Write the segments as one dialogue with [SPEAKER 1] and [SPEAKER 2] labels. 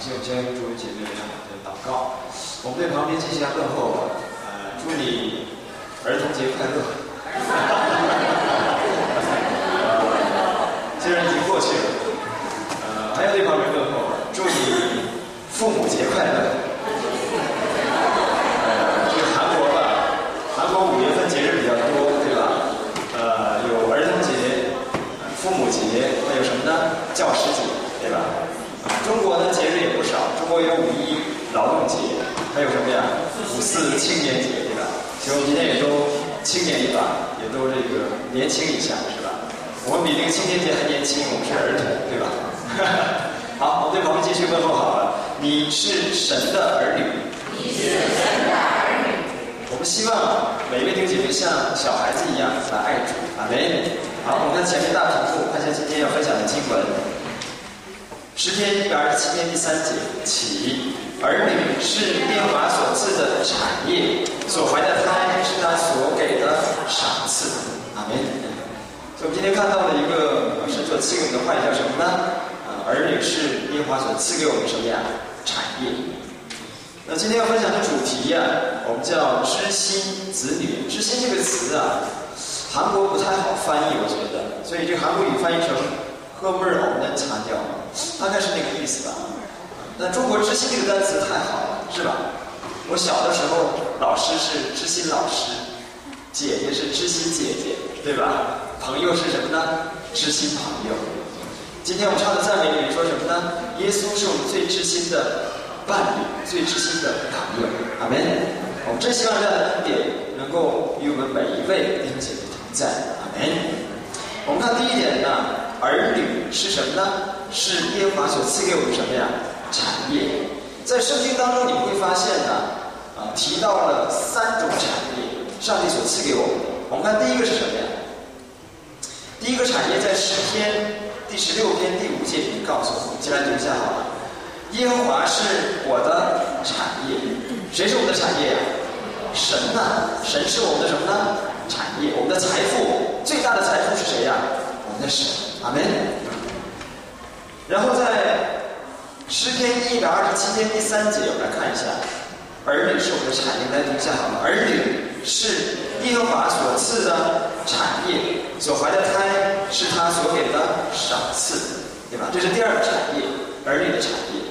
[SPEAKER 1] 谢我们先诸位姐妹们的祷告。我们对旁边进行问候，呃，祝你儿童节快乐。虽然已经过去了，呃，还要对旁边问候，祝你父母节快乐。呃，这个韩国吧，韩国五月份节日比较多，对吧？呃，有儿童节、父母节，还有什么呢？教师节，对吧？中国的节日也不少，中国有五一劳动节，还有什么呀？五四青年节，对吧？其实我们今天也都青年一把，也都这个年轻一下，是吧？我们比那个青年节还年轻，我们是儿童，对吧？好，我们对朋友继续问候好了。你是神的儿女，
[SPEAKER 2] 你是神的儿女。
[SPEAKER 1] 我们希望每一位弟兄姐妹像小孩子一样来爱主，阿门。好，我们看前面大屏幕，看一下今天要分享的经文。诗篇一百二十七篇第三节起，儿女是耶和华所赐的产业，所怀的胎是他所给的赏赐。阿门。所以我们今天看到的一个神所赐给我们的话语叫什么呢？啊，儿女是耶和华所赐给我们什么呀？产业。那今天要分享的主题呀、我们叫知心子女。知心这个词啊，韩国不太好翻译，我觉得，所以这韩国语翻译成喝味儿藕嫩擦掉，大概是那个意思吧。那中国知心这个单词太好了，是吧？我小的时候，老师是知心老师，姐姐是知心姐姐，对吧？朋友是什么呢？知心朋友。今天我们唱的赞美里说什么呢？耶稣是我们最知心的伴侣，最知心的朋友。阿门。我们真希望这样的恩典能够与我们每一位弟兄姐同在。阿门。我们看第一点呢，儿女是什么呢？是耶和华所赐给我们什么呀？产业。在圣经当中你会发现呢，啊，提到了三种产业，上帝所赐给我们的。我们看第一个是什么呀？第一个产业在诗篇第十六篇第五节里面告诉我们，一起来读一下好了。耶和华是我的产业，谁是我们的产业呀、神呐、神是我们的什么呢？产业，我们的财富最大的财富是谁呀、我们的神，阿门。然后在诗篇一百二十七篇第三节，我们来看一下，儿女是我们的产业，来读一下好吗？儿女是耶和华所赐的产业，所怀的胎是他所给的赏赐，对吧？这是第二个产业，儿女的产业。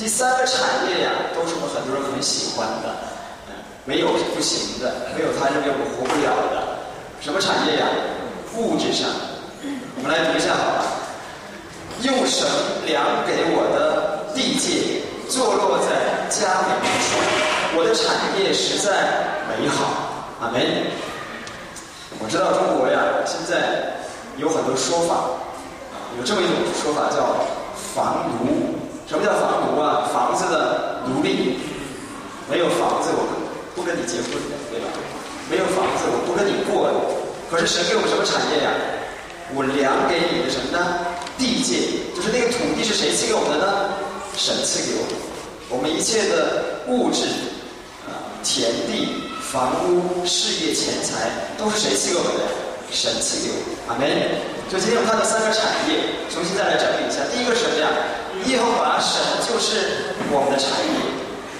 [SPEAKER 1] 第三个产业呀，都是我们很多人很喜欢的，没有不行的，没有他认为我们活不了的。什么产业呀？物质上。我们来读一下好吗。用绳量给我的地界，坐落在佳美之处。我的产业实在美好。阿门。我知道中国呀，现在有很多说法，有这么一种说法叫房奴。什么叫房奴啊？房子的奴隶。没有房子，我不跟你结婚，对吧？没有房子，我不跟你过。可是神给我们什么产业呀？我量给你的什么呢？地界，就是那个土地是谁赐给我们的呢？神赐给我们。我们一切的物质，啊，田地、房屋、事业、钱财，都是谁赐给我们的？神赐给我们。阿门。就今天我们看到三个产业，重新再来整理一下。第一个是什么呀？耶和华神就是我们的产业。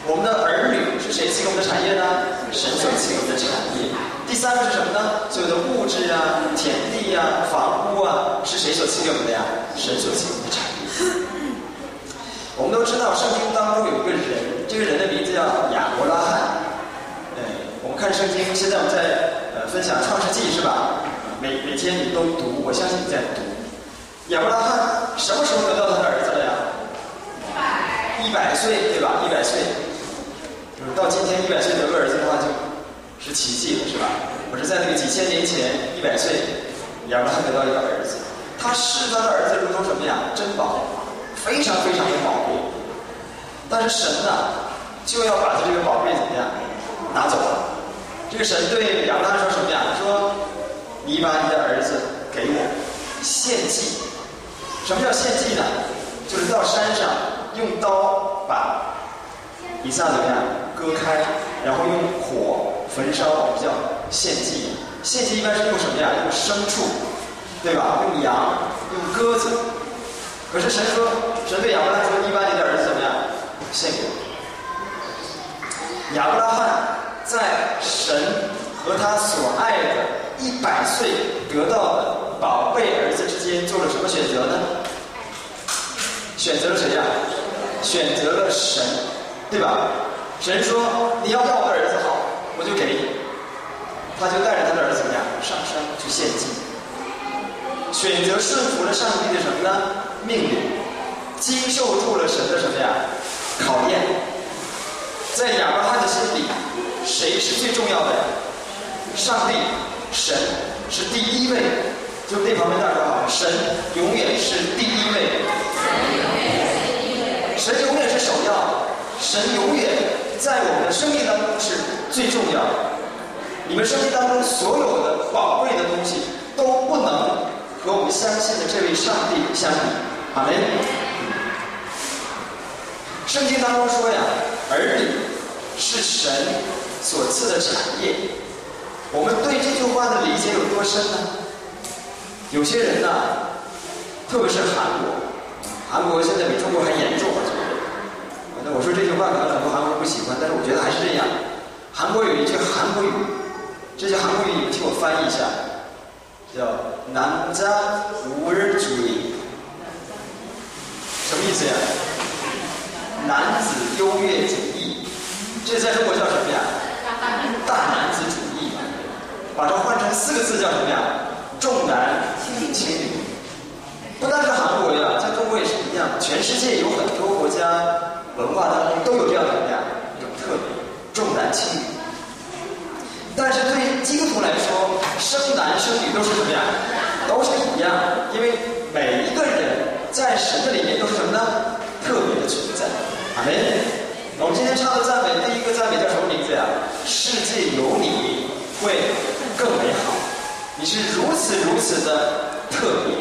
[SPEAKER 1] 我们的儿女是谁赐给我们的产业呢？神所赐给我们的产业。第三个是什么呢？所有的物质啊、田地啊、房屋啊，是谁所赐给我们的呀？神所赐给我们的产业。我们都知道，圣经当中有一个人，这个人的名字叫亚伯拉罕。哎，我们看圣经，现在我们在呃分享创世纪是吧？每每天你都读，我相信你在读。亚伯拉罕什么时候得到他的儿子了呀？一百岁，对吧？一百岁，就是到今天一百岁得个儿子的话，就是奇迹了，是吧？我是在那个几千年前，一百岁，亚伯拉罕得到一个儿子，他视他的儿子如同什么呀？珍宝，非常非常的宝贵。但是神呢，就要把他这个宝贝怎么样拿走了？这个神对亚当说什么呀？说你把你的儿子给我献祭。什么叫献祭呢？就是到山上用刀把以撒怎么样割开，然后用火焚烧，我们叫献祭。献祭一般是用什么呀？用牲畜，对吧？用羊，用鸽子。可是神说神对亚伯拉罕说你把你的儿子怎么样献给我亚伯拉罕在神和他所爱的一百岁得到的宝贝儿子之间做了什么选择呢？选择了谁呀？选择了神对吧？神说你要要我的儿子好我就给你。他就带着他的儿子怎么样上山去献祭。选择顺服了上帝的什么呢？命令，经受住了神的什么呀？考验。在亚伯拉罕的心里，谁是最重要的？上帝，神是第一位。就那旁边大哥好，神永远是第一位。
[SPEAKER 2] 神永远是。
[SPEAKER 1] 首要。神永远在我们的生命当中是最重要的。你们生命当中所有的宝贵的东西都不能和我们相信的对上帝相比。好嘞。圣经当中说呀，儿女是神所赐的产业。我们对这句话的理解有多深呢？有些人呐，特别是韩国，韩国现在比中国还严重啊！这个，那我说这句话可能很多韩国人不喜欢，但是我觉得还是这样。韩国有一句韩国语，这句韩国语你们听我翻译一下，叫“男家无人主义”，什么意思呀？男子优越主义，这在中国叫什么呀？大男子主义。把它换成四个字叫什么呀？重男轻女。不单是韩国呀，在中国也是一样。全世界有很多国家文化当中都有这样什么呀一种特点，重男轻女。但是对基督徒来说，生男生女都是什么呀？都是一样，因为每一个人在神的里面都是什么呢？特别的存在。阿门。我们今天唱的赞美，第一个赞美叫什么名字呀？世界有你会。更美好，你是如此如此的特别，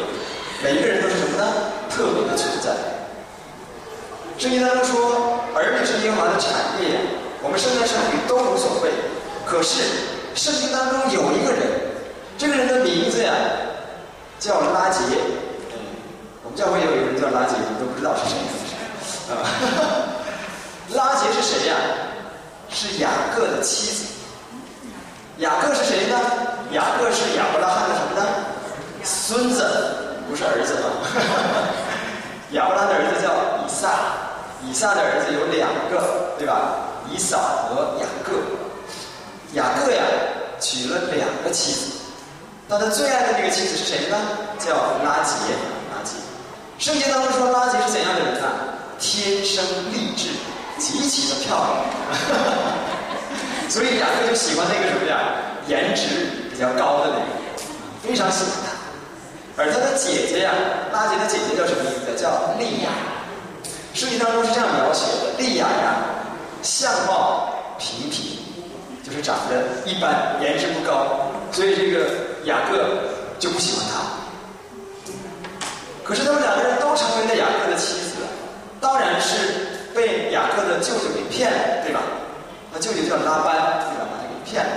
[SPEAKER 1] 每一个人都是什么呢？特别的存在。圣经当中说，儿女是耶和华的产业，我们生男生女都无所谓。可是圣经当中有一个人，这个人的名字呀叫拉杰。我们教会有一个人叫拉杰，我们都不知道是谁，是不是？啊，拉杰是谁呀？是雅各的妻子。雅各是谁呢？雅各是亚伯拉罕的什么呢？孙子，不是儿子吗。亚伯拉罕的儿子叫以撒，以撒的儿子有两个，对吧？以扫和雅各。妻子，那他最爱的那个妻子是谁呢？叫拉杰，拉杰。圣经当中说拉杰是怎样的人呢？天生丽质，极其的漂亮。所以雅各就喜欢那个什么呀，颜值比较高的那个，非常喜欢他。而他的姐姐呀，拉杰的姐姐叫什么名字？叫利亚。圣经当中是这样描写的：利亚呀，相貌平平，就是长得一般，颜值不高，所以这个雅各就不喜欢他。可是他们两个人都成为了雅各的妻子，当然是被雅各的舅舅给骗了，对吧？他舅舅叫拉班，对吧？把他给骗了。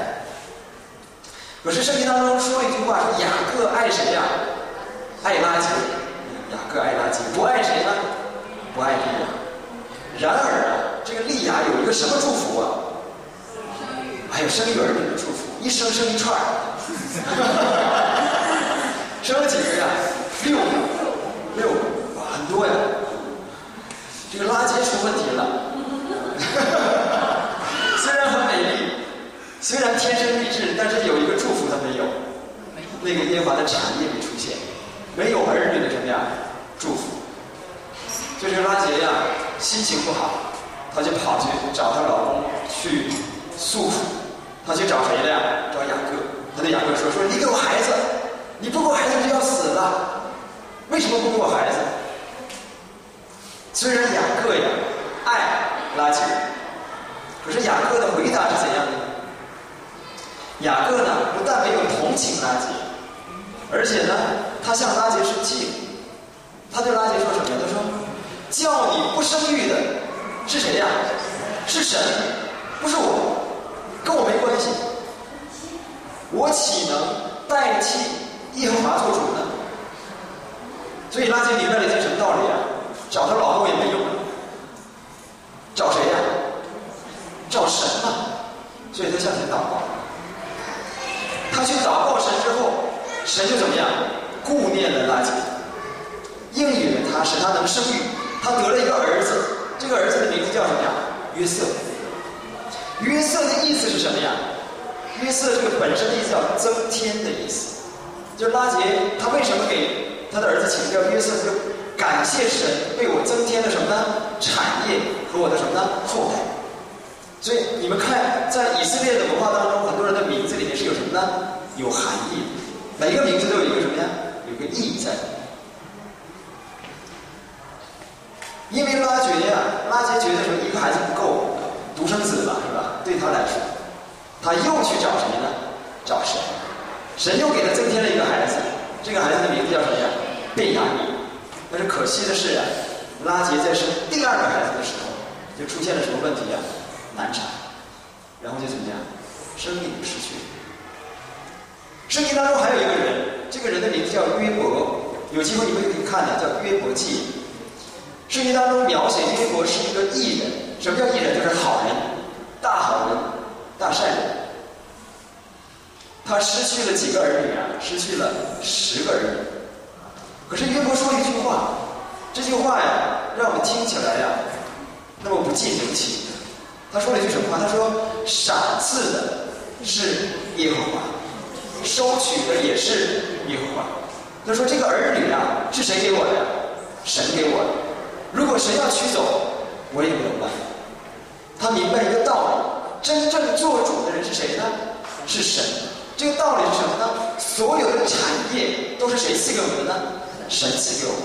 [SPEAKER 1] 可是圣经当中说了一句话，说雅各爱谁呀？爱拉结。雅各爱拉结，不爱谁呢？不爱利亚。然而啊，这个利亚有一个什么祝福啊？还有生育儿女的祝福，一生生一串儿。生了几个呀？六个，六个，哇，很多呀。这个拉结出问题了。虽然很美丽，虽然天生丽质，但是有一个祝福他没有，那个耶和华的产业没出现，没有儿女的什么呀祝福。就这个拉杰呀，心情不好，她就跑去找她老公去诉苦，他去找谁了呀？找雅各。他对雅各说：“说你给我孩子，你不给我孩子就要死了，为什么不给我孩子？”虽然雅各呀爱拉杰。可是雅各的回答是怎样的？雅各呢，不但没有同情拉杰，而且呢，他向拉杰生气。他对拉杰说什么？他说：“叫你不生育的是谁呀？是神，不是我，跟我没关系。我岂能代替耶和华做主呢？所以拉圾明白了一些什么道理啊？找他老公也没用，找谁呀、找神呐、啊！所以他向前祷告，他去祷告神之后，神就怎么样？顾念了拉圾，应允了他，使他能生育。他得了一个儿子，这个儿子的名字叫什么呀？约瑟。约瑟的意思是什么呀？约瑟这个本身的意思叫增添的意思，就是拉杰他为什么给他的儿子起名叫约瑟？就感谢神为我增添了什么呢？产业和我的什么呢？后代。所以你们看，在以色列的文化当中，很多人的名字里面是有什么呢？有含义，每一个名字都有一个什么呀？有个意义在。因为拉杰呀，拉杰觉得说一个孩子不够，独生子嘛，是吧？对他来说，他又去找谁呢？找神，神又给他增添了一个孩子，这个孩子的名字叫什么呀？贝雅米。但是可惜的是啊，拉杰在生第二个孩子的时候，就出现了什么问题呀？难产，然后就怎么样？生命失去。圣经当中还有一个人，这个人的名字叫约伯，有机会你们可以看的，叫《约伯记》。圣经当中描写约伯是一个义人，什么叫义人？就是好人，大好人，大善人。他失去了几个儿女啊？失去了十个儿女。可是约伯说了一句话，这句话呀，让我听起来呀，那么不近人情。他说了一句什么话？他说：“赏赐的是耶和华，收取的也是耶和华。”他说：“这个儿女啊，是谁给我的？神给我的。如果神要取走，我也不能办。”他明白一个道理：真正做主的人是谁呢？是神。这个道理是什么呢？所有的产业都是谁赐给我们的呢？神赐给我们。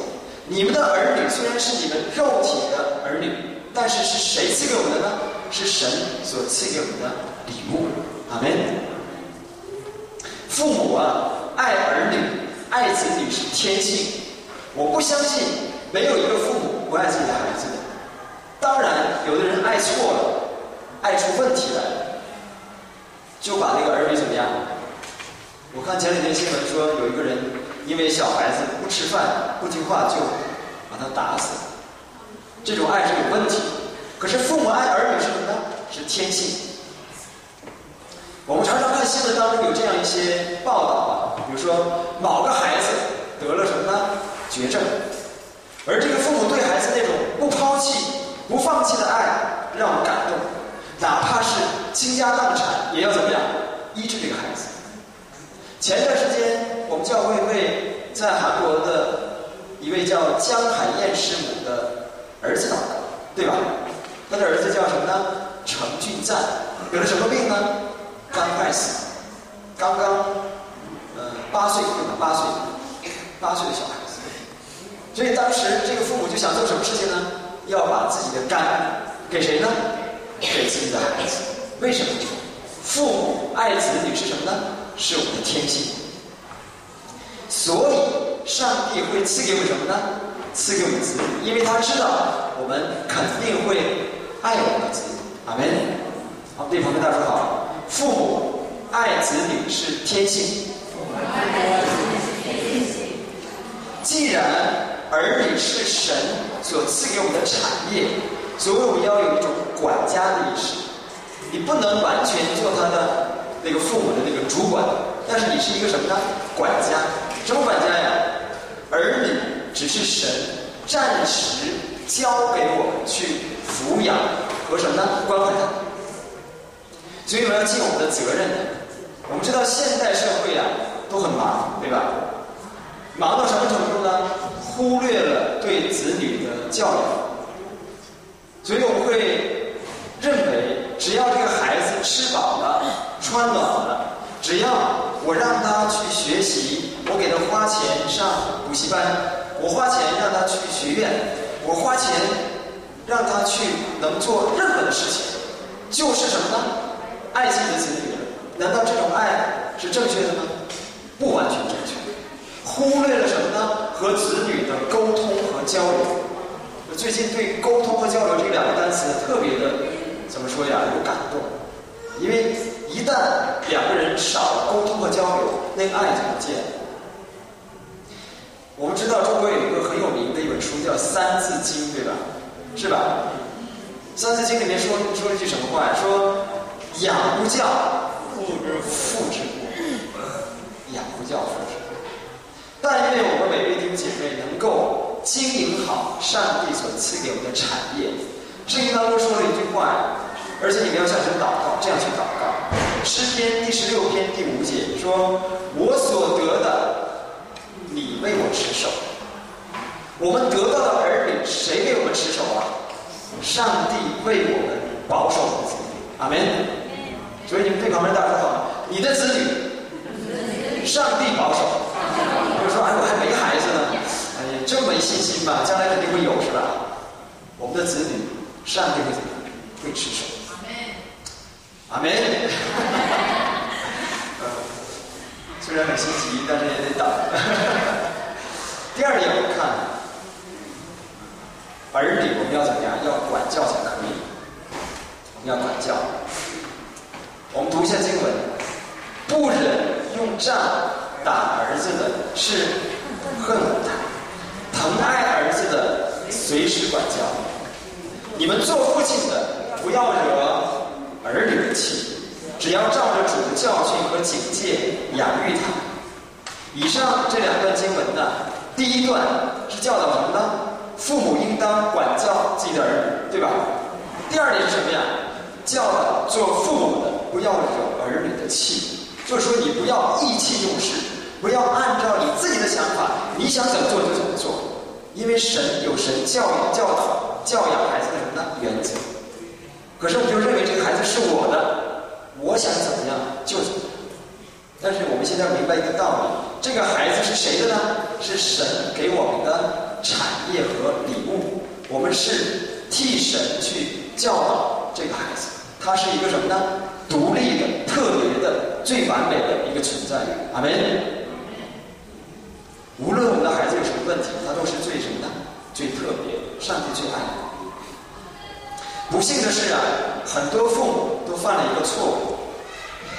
[SPEAKER 1] 你们的儿女虽然是你们肉体的儿女，但是是谁赐给我们的呢？是神所赐给我们的礼物。阿门。父母啊，爱儿女、爱子女是天性。我不相信没有一个父母不爱自己的孩子。当然，有的人爱错了，爱出问题来了，就把那个儿女怎么样？我看前两天新闻说，有一个人因为小孩子不吃饭、不听话，就把他打死了。这种爱是有问题。可是父母爱儿女是什么呢？是天性。我们常常看新闻当中有这样一些报道啊，比如说某个孩子得了什么呢？绝症，而这个父母对孩子那种不抛弃、不放弃的爱，让我感动。哪怕是倾家荡产，也要怎么样医治这个孩子。前段时间，我们教会为在韩国的一位叫江海燕师母的儿子祷告，对吧？他的儿子叫什么呢？程俊赞，得了什么病呢？肝坏死，刚刚呃八岁对吧？八岁，八岁的小孩子。所以当时这个父母就想做什么事情呢？要把自己的肝给谁呢？给自己的孩子。为什么？父母爱子女是什么呢？是我们的天性。所以上帝会赐给我们什么呢？赐给我们子女，因为他知道我们肯定会爱我们的子女。阿门。好，对旁边大家说好。父母爱子女是天性。既然儿女是是神所赐给我们的产业，所以我们要有一种管家的意识。你不能完全做他的那个父母的那个主管，但是你是一个什么呢？管家。什么管家呀？儿女只是神暂时交给我们去抚养和什么呢？关怀他。所以我们要尽我们的责任。我们知道现代社会啊都很忙，对吧？忙到什么程度呢？忽略了对子女的教育。所以我们会认为，只要这个孩子吃饱了、穿暖了，只要我让他去学习，我给他花钱上补习班，我花钱让他去学院，我花钱让他去能做任何的事情，就是什么呢？爱自己的子女。难道这种爱是正确的吗？不完全正确，忽略了什么呢？和子女的沟通和交流。我最近对“沟通”和“交流”这两个单词特别的怎么说呀？有感动，因为一旦两个人少了沟通和交流，那个爱就不见了。我们知道中国有一个很有名的一本书叫《三字经》，对吧？是吧？《三字经》里面说说了一句什么话呀？说“养不教，父之父之过”，养不教，父之过。但愿我们每位弟兄姐妹能够经营好上帝所赐给我们的产业。圣经当中说了一句话，而且你们要向神祷告，这样去祷告。诗篇第十六篇第五节说：“我所得的，你为我持守。”我们得到的儿女，谁为我们持守啊？上帝为我们保守我们子女。阿门。所以你们对旁边大家说：“你的子女，上帝保守。”比如说：“哎，我还没孩子呢，哎呀，真没信心吧？将来肯定会有，是吧？”我们的子女，上帝会怎么会持守？阿门。虽然很心急，但是也得等。第二点，我们看。儿女，我们要怎么样？要管教才可以。我们要管教。我们读一下经文：不忍用杖打儿子的，是恨他；疼爱儿子的，随时管教。你们做父亲的，不要惹儿女的气，只要照着主的教训和警戒养育他。以上这两段经文呢，第一段是教导什么呢？父母应当管教自己的儿女，对吧？第二点是什么呀？教导做父母的不要惹儿女的气，就是说你不要意气用事，不要按照你自己的想法，你想怎么做就怎么做，因为神有神教育、教导、教养孩子的什么呢？原则。可是我们就认为这个孩子是我的，我想怎么样就怎么样。但是我们现在明白一个道理：这个孩子是谁的呢？是神给我们的。产业和礼物，我们是替神去教导这个孩子，他是一个什么呢？独立的、特别的、最完美的一个存在。阿门。无论我们的孩子有什么问题，他都是最什么呢？最特别，上帝最爱。不幸的是啊，很多父母都犯了一个错误，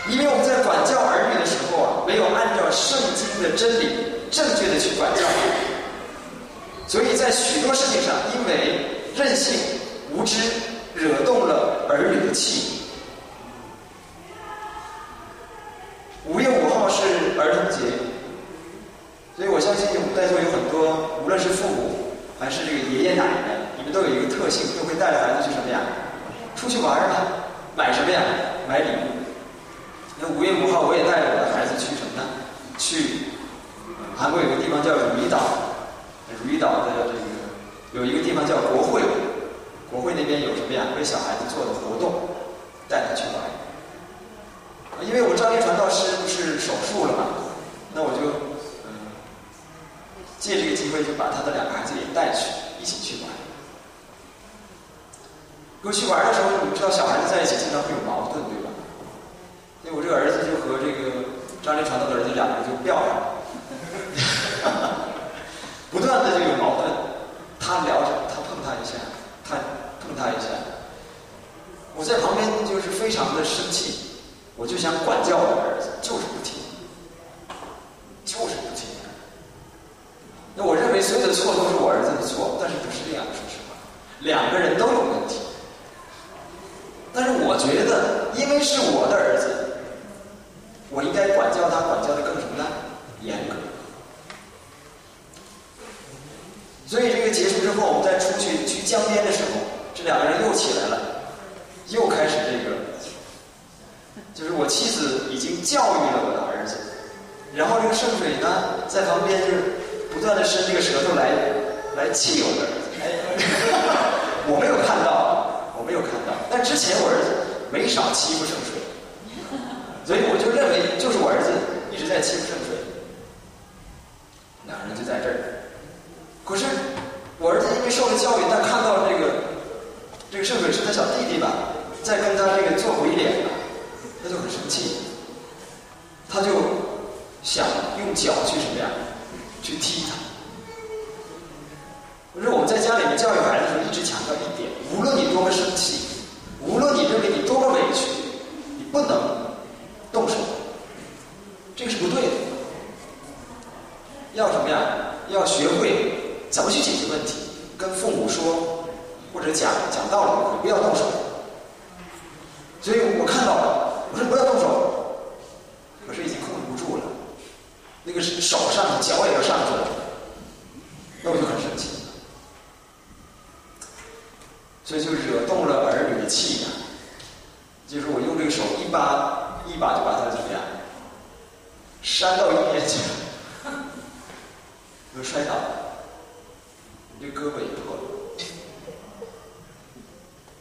[SPEAKER 1] 因为我们在管教儿女的时候啊，没有按照圣经的真理正确的去管教。所以在许多事情上，因为任性、无知，惹动了儿女的气。五月五号是儿童节，所以我相信我们在座有很多，无论是父母还是这个爷爷奶奶，你们都有一个特性，都会带着孩子去什么呀？出去玩啊，买什么呀？买礼物。那五月五号，我也带着我的孩子去什么呢？去韩国有个地方叫汝矣岛。汝矣岛的这个有一个地方叫国会，国会那边有什么呀？为小孩子做的活动，带他去玩。因为我张一传道师不是手术了嘛，那我就借这个机会就把他的两个孩子也带去，一起去玩。过去玩的时候，你知道小孩子在一起经常会有矛盾，对吧？所以我这个儿子就和这个张立传的儿子两个人就吊上了。不断的就有矛盾，他聊着，他碰他一下，他碰他一下，我在旁边就是非常的生气，我就想管教我的儿子，就是不听，就是。所有的错都是我儿子的错，但是不是这样，说实话，两个人都有问题。但是我觉得，因为是我的儿子，我应该管教他，管教的更什么呢？严格。所以这个结束之后，我们再出去去江边的时候，这两个人又起来了，又开始这个，就是我妻子已经教育了我的儿子，然后这个圣水呢，在旁边就是不断的伸这个舌头来来气我的儿子。哎，我没有看到，我没有看到，但之前我儿子没少欺负圣水，所以我就认为就是我儿子一直在欺负圣水，两人就在这儿。可是，我儿子因为受了教育，他看到这个这个圣水是他小弟弟吧，在跟他这个做鬼脸，他就很生气，他就想用脚去什么呀，去踢他。可是我们在家里面教育孩子时候，一直强调一点：无论你多么生气，无论你认为你多么委屈，你不能动手，这个是不对的。要什么呀？要学会。怎么去解决问题？跟父母说，或者讲讲道理，你不要动手。所以我看到了，我说不要动手，可是已经控制不住了，那个是手上脚也要上去了，那我就很生气。所以就惹动了儿女的气呀。就是我用这个手一把一把就把他怎么样，扇到一边去了，又摔倒了，这胳膊也破了。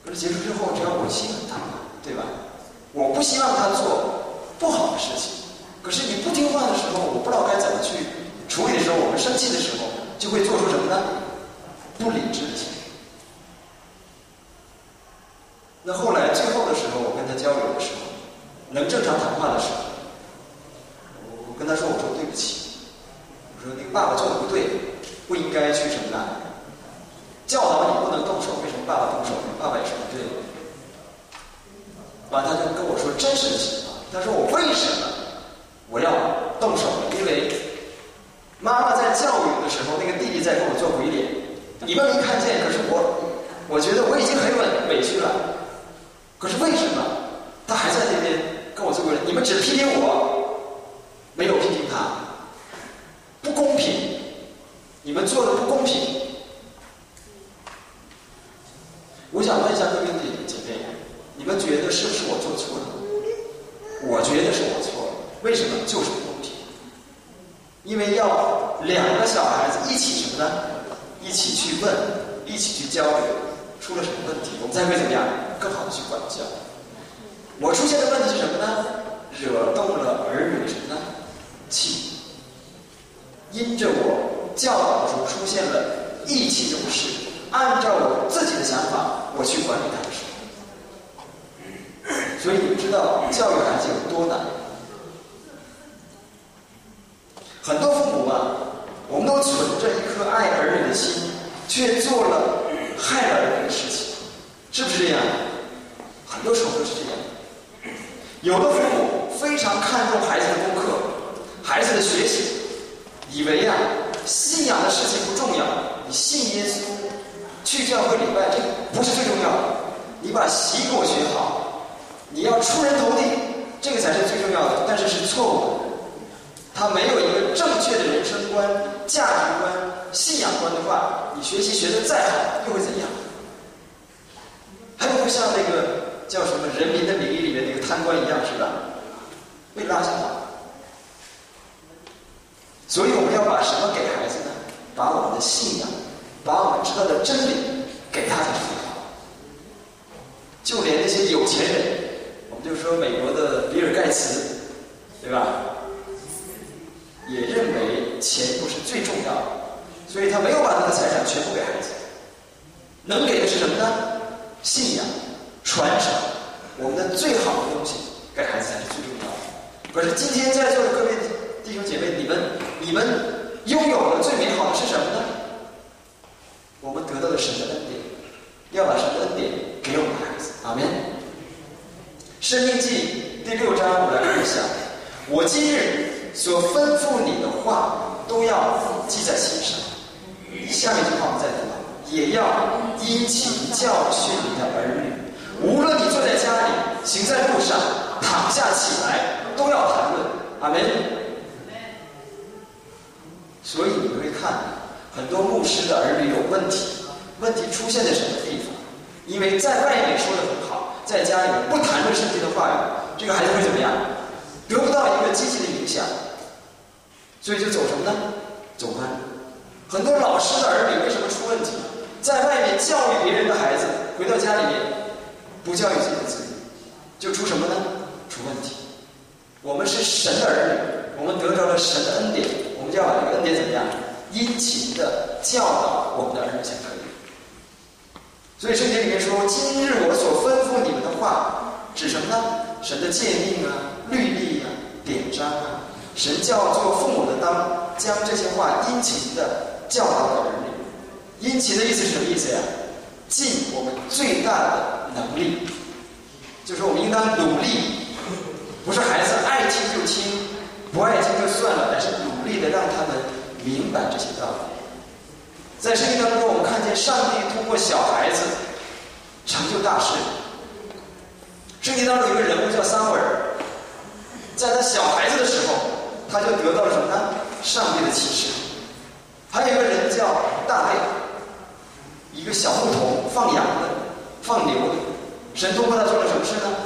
[SPEAKER 1] 可是结束之后，只要我心很疼，对吧？我不希望他做不好的事情。可是你不听话的时候，我不知道该怎么去处理的时候，我们生气的时候，就会做出什么呢？不理智的行为。那后来最后的时候，我跟他交流的时候，能正常谈话的时候，我我跟他说：“我说对不起，我说那个爸爸做的不对，不应该去什么呢？教导你不能动手，为什么爸爸动手？爸爸也是不对的。”完，他就跟我说真实的情况。他说：“我为什么我要动手？因为妈妈在教育的时候，那个弟弟在跟我做鬼脸，你们没看见，可是我我觉得我已经很委委屈了。”可是为什么他还在那边跟我做鬼脸？你们只批评我，没有批评他，不公平！你们做的不公平。我想问一下各位姐妹，你们觉得是不是我做错了？我觉得是我错了。为什么？就是不公平。因为要两个小孩子一起什么呢？一起去问，一起去交流。出了什么问题，我们才会怎么样更好的去管教？我出现的问题是什么呢？惹动了儿女什么呢？气。因着我教导中出现了意气用事，按照我自己的想法我去管理他的时候，所以你们知道教育孩子有多难？很多父母啊，我们都存着一颗爱儿女的心，却做了。害儿女的事情，是不是这样？很多时候都是这样。有的父母非常看重孩子的功课、孩子的学习，以为呀，信仰的事情不重要。你信耶稣，去教会礼拜，这不是最重要的。你把习给我学好，你要出人头地，这个才是最重要的。但是是错误的。他没有一个正确的人生观、价值观、信仰观的话，你学习学的再好，又会怎样？还不会像那个叫什么《人民的名义》里面那个贪官一样，是吧？被拉下马。所以我们要把什么给孩子呢？把我们的信仰，把我们知道的真理给他才是最好。就连那些有钱人，们就说美国的比尔盖茨，对吧？也认为钱不是最重要的，所以他没有把他的财产全部给孩子，能给的是什么呢？信仰、传承，我们的最好的东西给孩子才是最重要的。可是今天在座的各位弟兄姐妹，你们你们拥有的最美好的是什么呢？我们得到了神的恩典，要把神的恩典给我们的孩子。阿门。生命记第六章，我们来看一下，我今日。所吩咐你的话都要记在心上。下面一句话我们再读，也要殷勤教训你的儿女。无论你坐在家里，行在路上，躺下起来，都要谈论。阿门。所以你会看，很多牧师的儿女有问题，问题出现在什么地方？因为在外面说的，在家里不谈论圣经的话语，这个孩子会怎么样？得不到一个积极的影响，所以就走什么呢？走弯路。很多老师的儿女为什么出问题？在外面教育别人的孩子，回到家里面不教育自己的子女，就出什么呢？出问题。我们是神的儿女，我们得着了神的恩典，我们就要把这个恩典怎么样？殷勤的教导我们的儿女才可以。所以圣经里面说：“今日我所吩咐你们的话，指什么呢？神的诫命啊。”律例啊，典章啊，神叫做父母的当将这些话殷勤的教导儿女。殷勤的意思是什么意思呀？尽我们最大的能力，就是我们应当努力，不是孩子爱听就听，不爱听就算了，而是努力的让他们明白这些道理。在圣经当中，我们看见上帝通过小孩子成就大事。圣经当中有个人物叫撒母耳。在他小孩子的时候，他就得到了什么呢？上帝的启示。还有一个人叫大卫，一个小牧童放羊的，放牛的。神通过他做了什么事呢？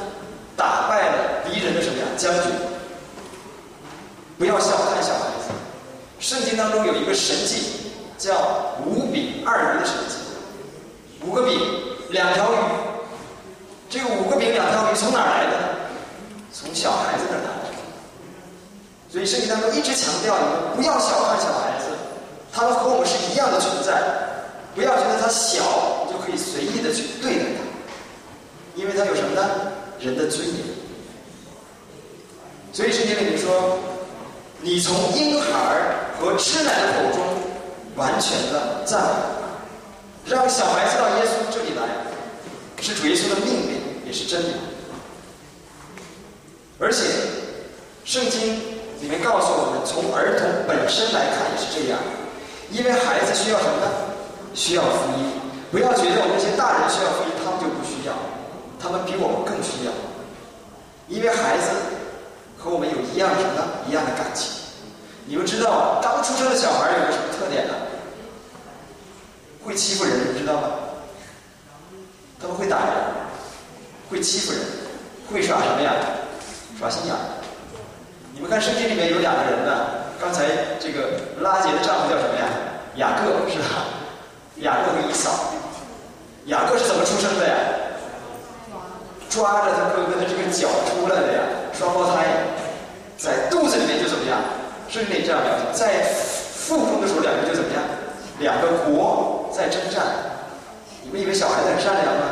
[SPEAKER 1] 打败了敌人的什么呀？将军。不要小看小孩子，圣经当中有一个神迹，叫五饼二鱼的神迹。五个饼，两条鱼。这个五个饼两条鱼从哪儿来的？从小孩子那儿来的。所以圣经当中一直强调你们不要小看小孩子，他们和我们是一样的存在，不要觉得他小你就可以随意的去对待他，因为他有什么呢？人的尊严。所以圣经里面说。你从婴孩和吃奶的口中完全的赞美，让小孩子到耶稣这里来，是主耶稣的命令，也是真理。而且，圣经里面告诉我们，从儿童本身来看也是这样，因为孩子需要什么呢？需要福音。不要觉得我们这些大人需要福音，他们就不需要，他们比我们更需要，因为孩子。和我们有一样什么呢一样的感情？你们知道刚出生的小孩有个什么特点呢？会欺负人，知道吗？他们会打人，会欺负人，会耍什么呀？耍心眼。你们看圣经里面有两个人呢，刚才这个拉杰的丈夫叫什么呀？雅各是吧？雅各和以扫。雅各是怎么出生的呀？抓着他哥哥的这个脚出来的呀，双胞胎，在肚子里面就怎么样？圣经里这样描述，在腹中的时候两个就怎么样？两个国在征战。你们以为小孩子很善良吗？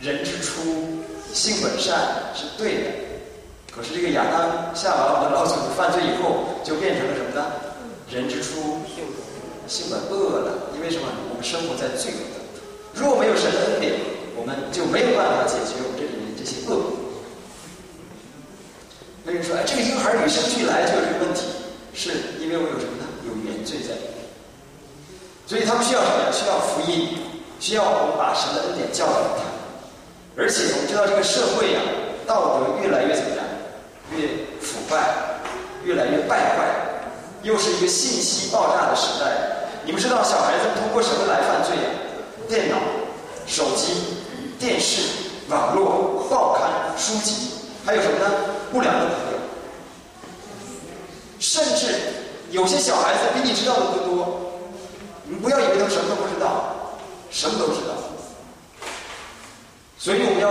[SPEAKER 1] 人之初，性本善是对的，可是这个亚当夏娃我们老祖宗犯罪以后，就变成了什么呢？人之初，性本恶了。因为什么？我们生活在罪恶当中。如果没有神的恩典，我们就没有办法解决我们这里面这些恶。有人说：“哎，这个婴孩与生俱来就有这个问题，是因为我有什么呢？有原罪在里面。所以他们需要什么呀？需要福音，需要我们把神的恩典教给他。而且我们知道这个社会呀，道德越来越怎么样？越腐败，越来越败坏，又是一个信息爆炸的时代。你们知道小孩子通过什么来犯罪呀？电脑、手机、电视、网络、报刊、书籍，还有什么呢？不良的朋友，甚至有些小孩子比你知道的都多。你不要以为他什么都不知道，什么都知道。所以我们要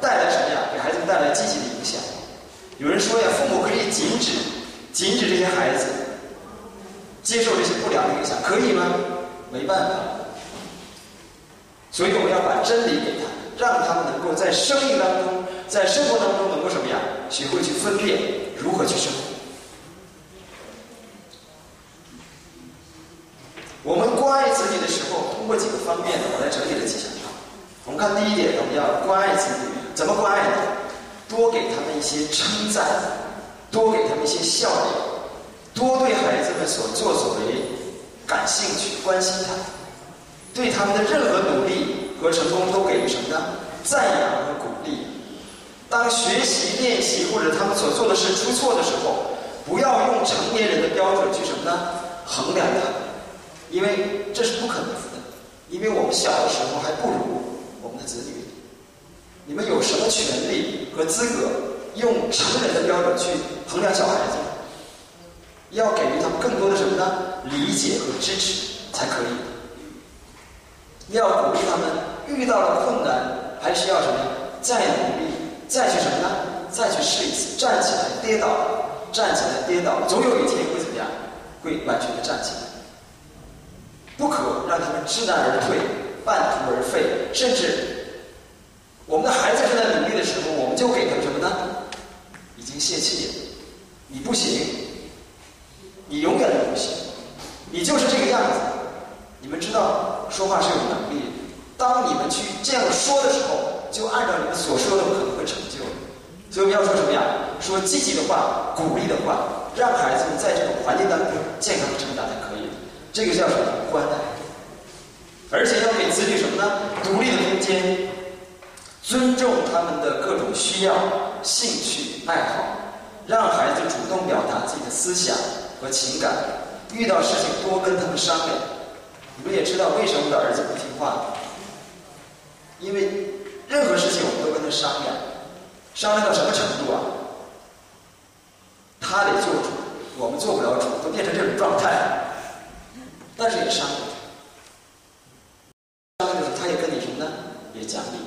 [SPEAKER 1] 带来什么呀？给孩子们带来积极的影响。有人说呀，父母可以禁止、禁止这些孩子接受这些不良的影响，可以吗？没办法。所以我们要把真理给他，让他们能够在生命当中，在生活当中能够什么呀？学会去分辨如何去生活。我们关爱子女的时候，通过几个方面？我来整理了几下啊。我们看第一点，我们要关爱子女，怎么关爱？多给他们一些称赞，多给他们一些笑脸，多对孩子们所作所为感兴趣，关心他。对他们的任何努力和成功都给予什么呢？赞扬和鼓励。当学习、练习或者他们所做的事出错的时候，不要用成年人的标准去什么呢？衡量他们，因为这是不可能的。因为我们小的时候还不如我们的子女。你们有什么权利和资格用成人的标准去衡量小孩子？要给予他们更多的什么呢？理解和支持才可以。要鼓励他们，遇到了困难，还需要什么？再努力，再去什么呢？再去试一次，站起来，跌倒，站起来，跌倒，总有一天会怎么样？会完全的站起来。不可让他们知难而退，半途而废，甚至我们的孩子正在努力的时候，我们就给他们什么呢？已经泄气了，你不行，你永远都不行，你就是这个样子。你们知道说话是有能力的，当你们去这样说的时候，就按照你们所说的可能会成就。所以我们要说什么呀？说积极的话，鼓励的话，让孩子们在这种环境当中健康的成长才可以。这个叫什么？关爱。而且要给子女什么呢？独立的空间，尊重他们的各种需要、兴趣、爱好，让孩子主动表达自己的思想和情感，遇到事情多跟他们商量。你们也知道为什么我的儿子不听话？因为任何事情我们都跟他商量，商量到什么程度啊？他得做主，我们做不了主，都变成这种状态。但是也商量，商量的时候他也跟你什么呢？也讲理。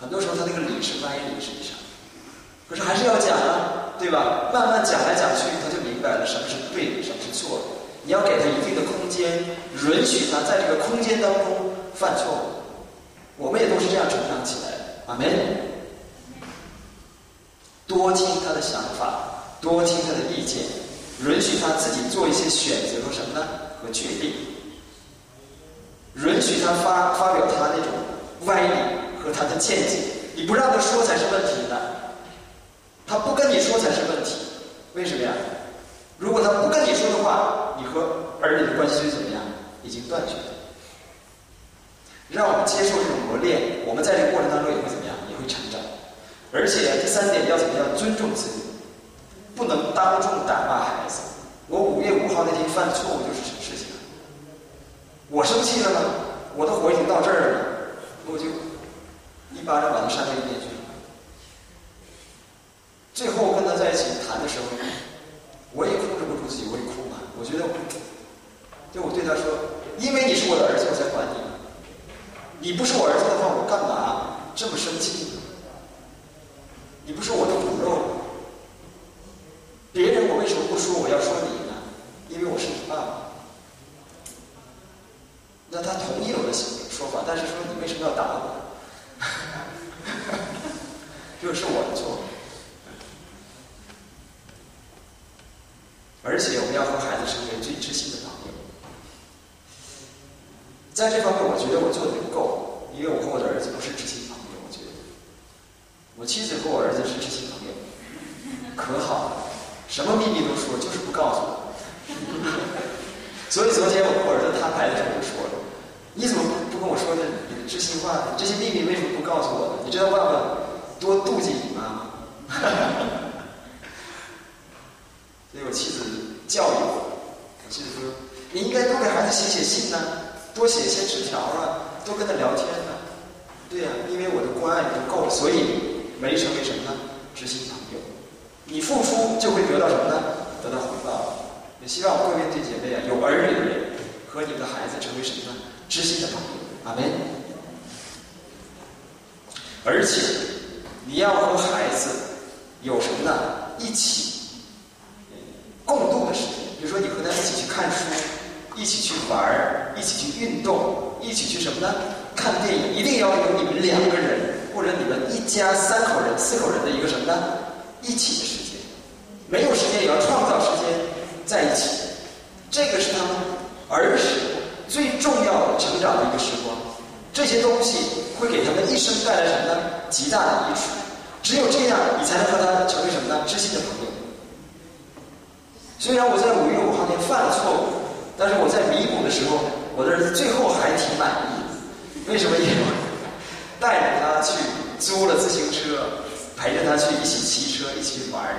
[SPEAKER 1] 很多时候他那个理是歪理，实际上，可是还是要讲啊，对吧？慢慢讲来讲去，他就明白了什么是对的，什么是错的。你要给他一定的空间，允许他在这个空间当中犯错误。我们也都是这样成长起来的，阿门。多听他的想法，多听他的意见，允许他自己做一些选择和什么呢？和决定，允许他发发表他那种歪理和他的见解。你不让他说才是问题呢，他不跟你说才是问题。为什么呀？如果他不跟你说的话，你和儿女的关系就怎么样？已经断绝了。让我们接受这种磨练，我们在这个过程当中也会怎么样？也会成长。而且第三点要怎么样？尊重子女，不能当众打骂孩子。我五月五号那天犯的错误就是什么事情？我生气了吗？我的火已经到这儿了，我就一巴掌把他扇到一边去了。最后跟他在一起谈的时候，我也控制不住自己，我也哭嘛。我觉得，就我对他说：“因为你是我的儿子，我才管你。你不是我儿子的话，我干嘛这么生气？你不是我的骨肉，别人我为什么不说？我要说你呢？因为我是你爸爸。那他同意我的说法，但是说你为什么要打我？这是我的错。而且我们要和孩子成为最知心的。在这方面，我觉得我做的不够，因为我和我的儿子不是知心朋友。我觉得，我妻子和我儿子是知心朋友，可好了，什么秘密都说，就是不告诉我。所以昨天我跟我儿子摊牌的时候就说了：“你怎么不不跟我说这你的知心话呢？这些秘密为什么不告诉我呢？你知道爸爸多妒忌你吗？” 所以我妻子教育我，我妻子说：“你应该多给孩子写写信呢，多写些纸条啊，多跟他聊天呢。”对呀、因为我的关爱已经够了，所以没成为什么呢？知心朋友。你付出就会得到什么呢？得到回报。也希望各位弟姐妹啊，有儿女和你的孩子成为什么呢？知心的朋友。阿门。而且你要和孩子有什么呢？一起共度的时间，比如说你和他一起去看书，一起去玩儿，一起去运动，一起去什么呢？看电影，一定要有你们两个人或者你们一家三口人、四口人的一个什么呢？一起的时间。没有时间也要创造时间在一起，这个是他们儿时最重要的成长的一个时光。这些东西会给他们一生带来什么呢？极大的益处。只有这样，你才能和他成为什么呢？知心的朋友。虽然我在五月五号那天犯了错误，但是我在弥补的时候，我的儿子最后还挺满意。为什么？因为带着他去租了自行车，陪着他去一起骑车，一起玩儿。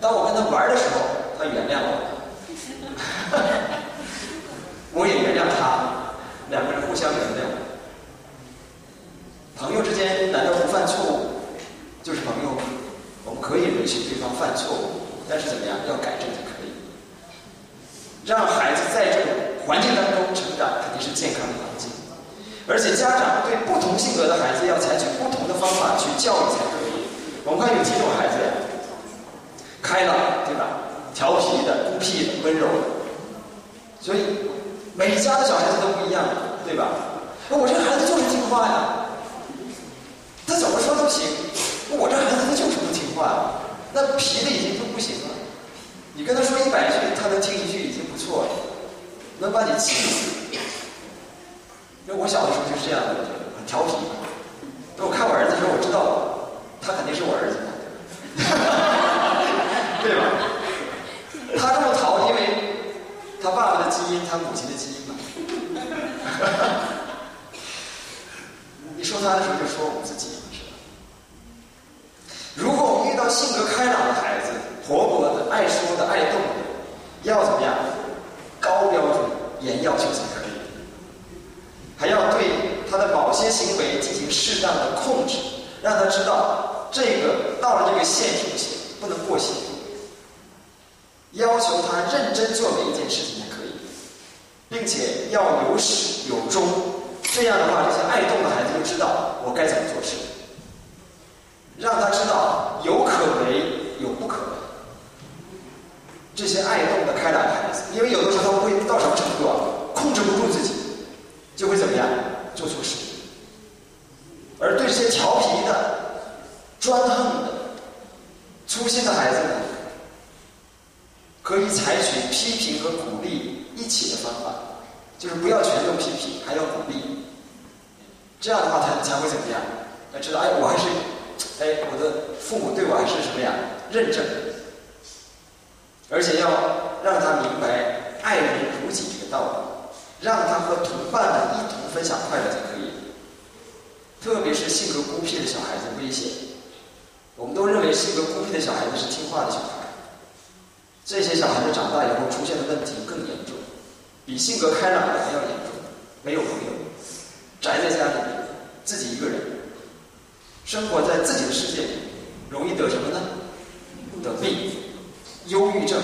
[SPEAKER 1] 当我跟他玩儿的时候，他原谅我，我也原谅他，两个人互相原谅。朋友之间难道不犯错误就是朋友吗？我们可以允许对方犯错误，但是怎么样要改正。让孩子在这种环境当中成长，肯定是健康的环境。而且家长对不同性格的孩子要采取不同的方法去教育才可以。我们看有几种孩子呀，开朗，对吧？调皮的、孤僻的、温柔的。所以每家的小孩子都不一样，对吧？我这孩子就是听话呀，他怎么说都行。我这孩子他就是不听话，那皮的已经都不行了。你跟他说一百句，他能听一句已经不错了，能把你气死。因为我小的时候就是这样的，很调皮。等我看我儿子的时候，我知道他肯定是我儿子，对吧？他这么淘，因为他爸爸的基因，他母亲的基因嘛。你说他的时候，就说我们自己。如果我们遇到性格开朗的孩子，活泼的、爱说的、爱动的，要怎么样？高标准、严要求才可以。还要对他的某些行为进行适当的控制，让他知道这个到了这个线就不行，不能过线。要求他认真做每一件事情才可以，并且要有始有终。这样的话，这些爱动的孩子就知道我该怎么做事。让他知道有可为，有不可为。这些爱动的开朗的孩子，因为有的时候他会到什么程度啊，控制不住自己，就会怎么样做错事。而对这些调皮的、专横的、粗心的孩子呢，可以采取批评和鼓励一起的方法，就是不要全都批评，还要鼓励。这样的话，他才会怎么样？要知道，哎，我还是。哎，我的父母对我还是什么呀？认证，而且要让他明白爱人如己这个道理，让他和同伴们一同分享快乐才可以。特别是性格孤僻的小孩子危险，我们都认为性格孤僻的小孩子是听话的小孩，这些小孩子长大以后出现的问题更严重，比性格开朗的还要严重，没有朋友，宅在家里面，自己一个人。生活在自己的世界里，容易得什么呢？得病、忧郁症。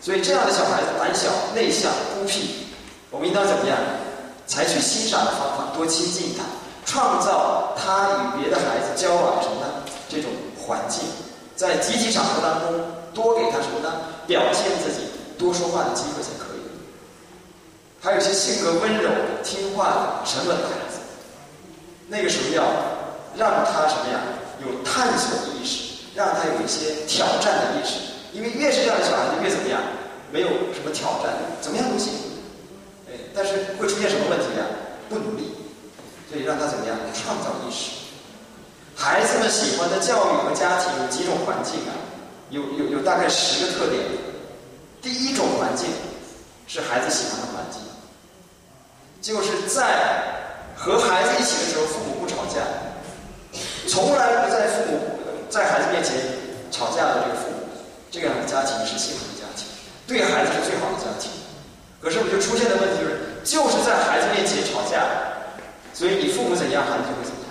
[SPEAKER 1] 所以这样的小孩子胆小、内向、孤僻，我们应当怎么样？采取欣赏的方法，多亲近他，创造他与别的孩子交往什么呢？这种环境，在集体场合当中，多给他什么呢？表现自己、多说话的机会才可以。还有些性格温柔、听话的、沉稳的孩子。那个时候要让他什么呀？有探索意识，让他有一些挑战的意识。因为越是这样的小孩子，越怎么样？没有什么挑战，怎么样都行。哎，但是会出现什么问题呀？不努力。所以让他怎么样？创造意识。孩子们喜欢的教育和家庭有几种环境啊？有有有大概十个特点。第一种环境是孩子喜欢的环境，就是在。和孩子一起的时候，父母不吵架，从来不在父母在孩子面前吵架的这个父母，这样的家庭是幸福的家庭，对孩子是最好的家庭。可是我就出现的问题就是，就是在孩子面前吵架，所以你父母怎样，孩子就会怎样。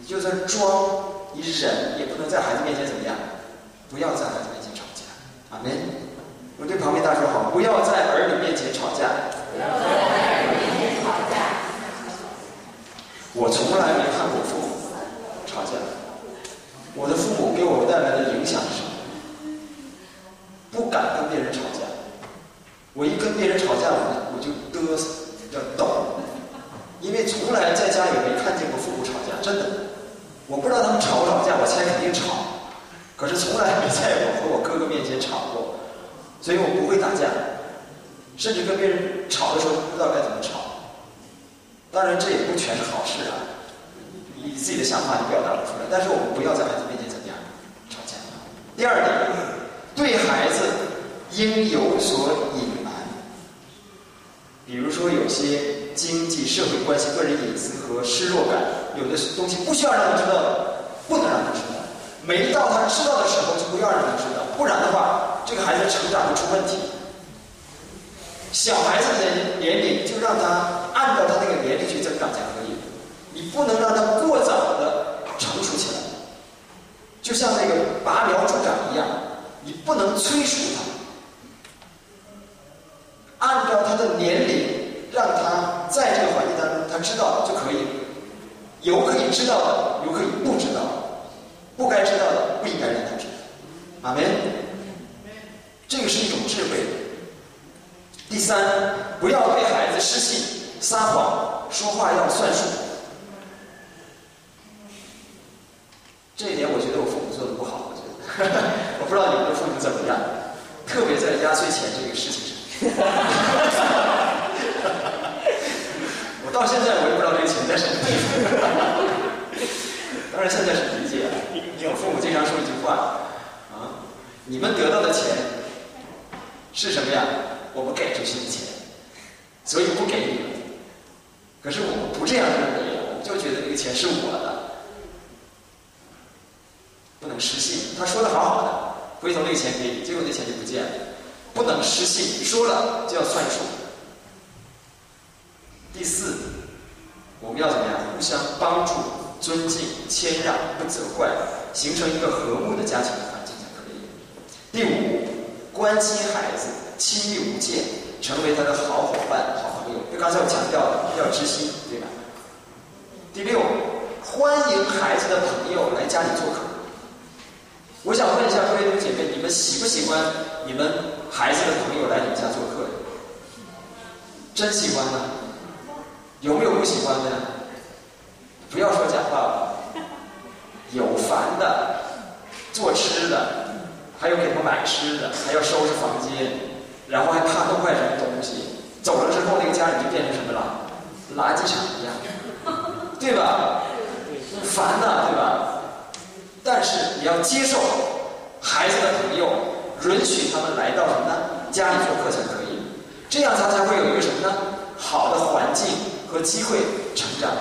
[SPEAKER 1] 你就算装，你忍也不能在孩子面前怎么样，不要在孩子面前吵架。阿门。我对旁边大家说好，不要在儿女面前吵架。我从来没看过父母吵架。我的父母给我带来的影响是什么？不敢跟别人吵架。我一跟别人吵架，我我就嘚瑟，要抖。因为从来在家里没看见过父母吵架，真的。我不知道他们吵不吵架，我猜肯定吵。可是从来没在我和我哥哥面前吵过，所以我不会打架。甚至跟别人吵的时候都，不知道该怎么吵。当然，这也不全是好事啊！你自己的想法你表达不出来，但是我们不要在孩子面前怎么样吵架。第二点，对孩子应有所隐瞒。比如说，有些经济社会关系、个人隐私和失落感，有的东西不需要让他知道，不能让他知道。没到他知道的时候，就不要让他知道，不然的话，这个孩子成长会出问题。小孩子的年龄就让他。按照他那个年龄去增长才可以，你不能让他过早的成熟起来，就像那个拔苗助长一样，你不能催熟他，按照他的年龄，让他在这个环境当中，他知道就可以，有可以知道的，要接受孩子的朋友，允许他们来到什么呢？家里做客才可以，这样他才会有一个什么呢？好的环境和机会成长。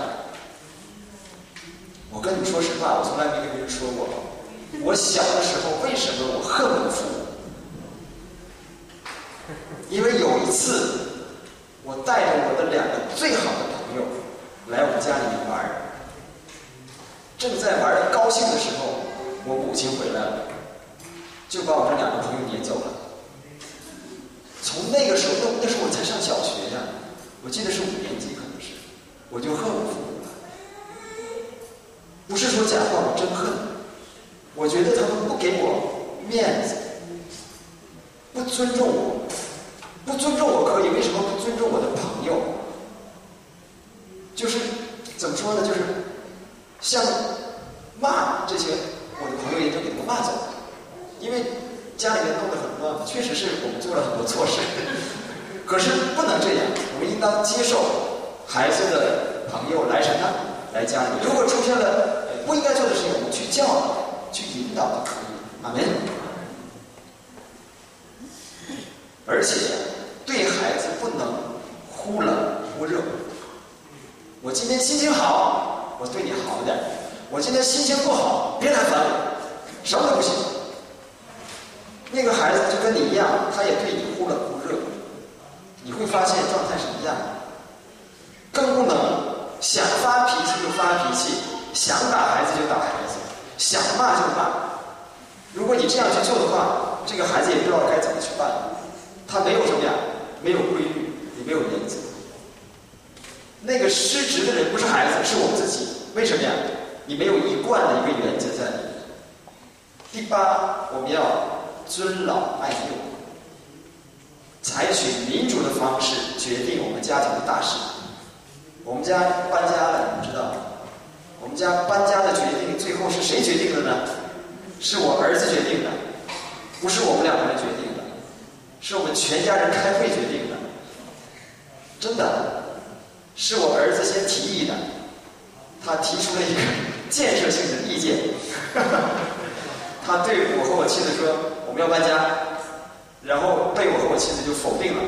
[SPEAKER 1] 我跟你说实话，我从来没跟别人说过，我小的时候为什么我恨我父母？因为有一次，我带着我的两个最好的朋友来我们家里玩。正在玩的高兴的时候，我母亲回来了，就把我这两个朋友撵走了。从那个时候，那那时候我才上小学呀，我记得是五年级，可能是，我就恨我父母了。不是说假话，我真恨。我觉得他们不给我面子，不尊重我，不尊重我可以，为什么不尊重我的朋友？就是怎么说呢？就是。像骂这些，我的朋友也都给他骂走了，因为家里面弄得很乱，确实是我们做了很多错事，可是不能这样，我们应当接受孩子的朋友来什么？来家里。如果出现了不应该做的事情，我们去教导、去引导都可以。阿门。而且对孩子不能忽冷忽热。我今天心情好。我对你好点我今天心情不好，别来烦我，什么都不行。那个孩子就跟你一样，他也对你忽冷忽热，你会发现状态是一样的。更不能想发脾气就发脾气，想打孩子就打孩子，想骂就骂。如果你这样去做的话，这个孩子也不知道该怎么去办。他没有什么呀，没有规律，也没有原则。那个失职的人不是孩子，是我们自己。为什么呀？你没有一贯的一个原则在里面。第八，我们要尊老爱幼，采取民主的方式决定我们家庭的大事。我们家搬家了，你知道？我们家搬家的决定最后是谁决定的呢？是我儿子决定的，不是我们两个人决定的，是我们全家人开会决定的。真的。是我儿子先提议的，他提出了一个建设性的意见。他对我和我妻子说我们要搬家，然后被我和我妻子就否定了。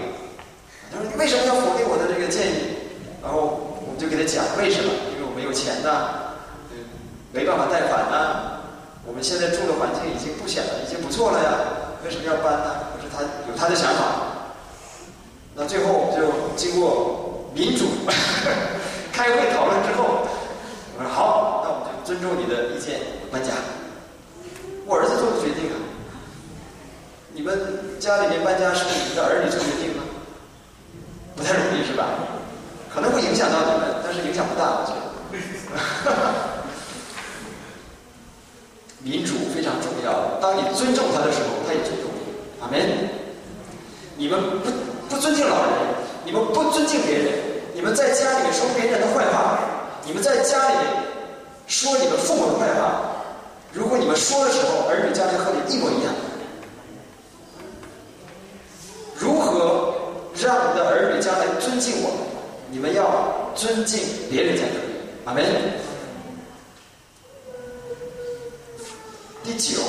[SPEAKER 1] 他说你为什么要否定我的这个建议？然后我们就给他讲为什么？因为我没有钱呐，没办法贷款呐。我们现在住的环境已经不显了，已经不错了呀，为什么要搬呢？可是他有他的想法。那最后就经过。民主开会讨论之后，我说好，尊重你的意见，搬家。我儿子做的决定啊。你们家里面搬家是你们的儿女做决定吗？不太容易是吧？可能会影响到你们，但是影响不大，我觉得。民主非常重要，当你尊重他的时候，他也尊重你。阿门。你们不不尊敬老人。你们不尊敬别人，你们在家里说别人的坏话，你们在家里说你们父母的坏话。如果你们说的时候，儿女将来和你一模一样，如何让你的儿女将来尊敬我？你们要尊敬别人才可以。阿门。第九，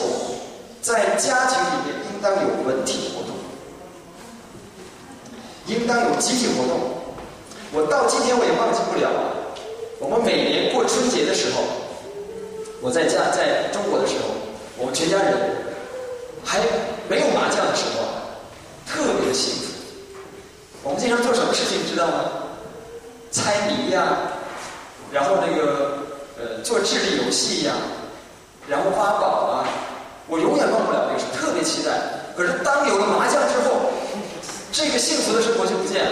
[SPEAKER 1] 在家庭里面应当有文体活动。应当有集体活动。我到今天我也忘记不了，我们每年过春节的时候，我在家在中国的时候，我们全家人还没有麻将的时候，特别的幸福。我们经常做什么事情，你知道吗？猜谜呀，然后那个呃做智力游戏呀，然后挖宝啊，我永远忘不了这个事，特别期待。可是当有了麻将之后，这个幸福的生活就不见了。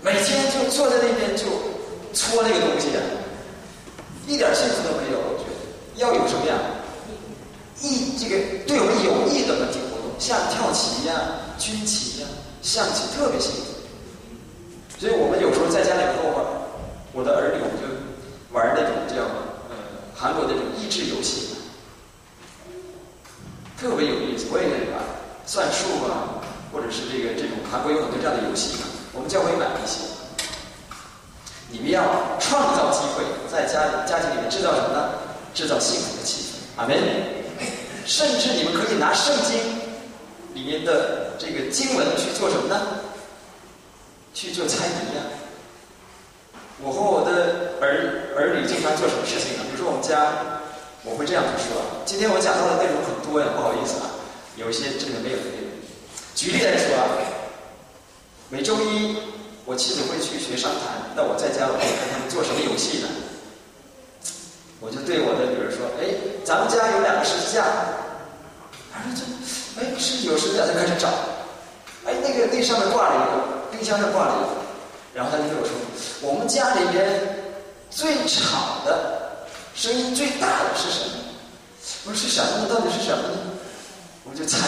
[SPEAKER 1] 每天就坐在那边就搓那个东西啊，一点兴趣都没有。我觉得要有什么呀？益这个对我们有益的文体活动，像跳棋呀、军棋呀、象棋，特别幸福。所以我们有时候在家里后边，我的儿女我们就玩那种叫呃韩国那种益智游戏，特别有意思。我也会玩算术啊，或者是这个这种韩国有很多这样的游戏，我们教会买一些。你们要创造机会，在家家庭里面制造什么呢？制造幸福的气氛。阿门。甚至你们可以拿圣经里面的这个经文去做什么呢？去做猜谜呀！我和我的儿儿女经常做什么事情呢？比如说我们家，我会这样子说：今天我讲到的内容很多呀，不好意思啊，有一些这里面没有的内容。举例来说啊，每周一我妻子会去学商谈，那我在家我会看他们做什么游戏呢？我就对我的女儿说：哎，咱们家有两个十字架，她说这，哎是有十字架，就开始找，哎那个那上面挂了一个。冰箱上挂了一个，然后他就对我说：“我们家里边最吵的、声音最大的是什么？”我说：“是什么呢？到底是什么呢？”我们就猜，